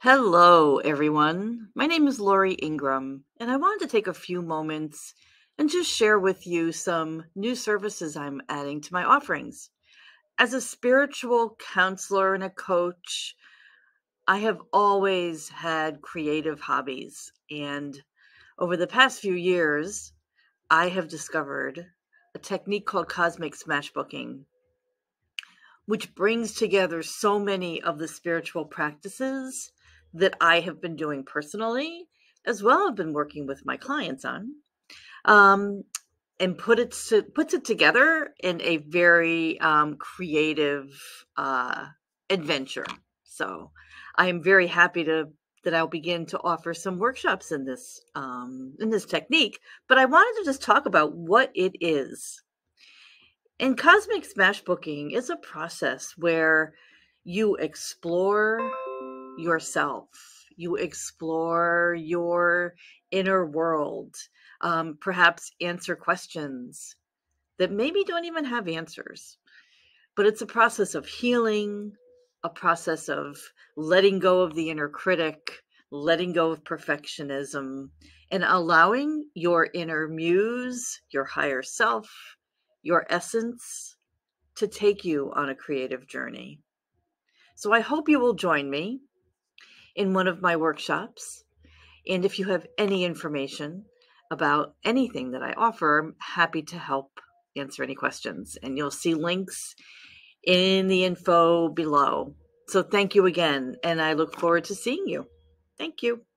Hello, everyone. My name is Lauri Ingram, and I wanted to take a few moments and just share with you some new services I'm adding to my offerings. As a spiritual counselor and a coach, I have always had creative hobbies. And over the past few years, I have discovered a technique called cosmic smashbooking, which brings together so many of the spiritual practices that I have been doing personally, as well I've been working with my clients on, um, and put it to, puts it together in a very um, creative uh, adventure. So I am very happy to that I'll begin to offer some workshops in this um, in this technique. But I wanted to just talk about what it is. And cosmic smashbooking is a process where you explore yourself. You explore your inner world, um, perhaps answer questions that maybe don't even have answers. But it's a process of healing, a process of letting go of the inner critic, letting go of perfectionism, and allowing your inner muse, your higher self, your essence to take you on a creative journey. So I hope you will join me in one of my workshops. And if you have any information about anything that I offer, I'm happy to help answer any questions. And you'll see links in the info below. So thank you again. And I look forward to seeing you. Thank you.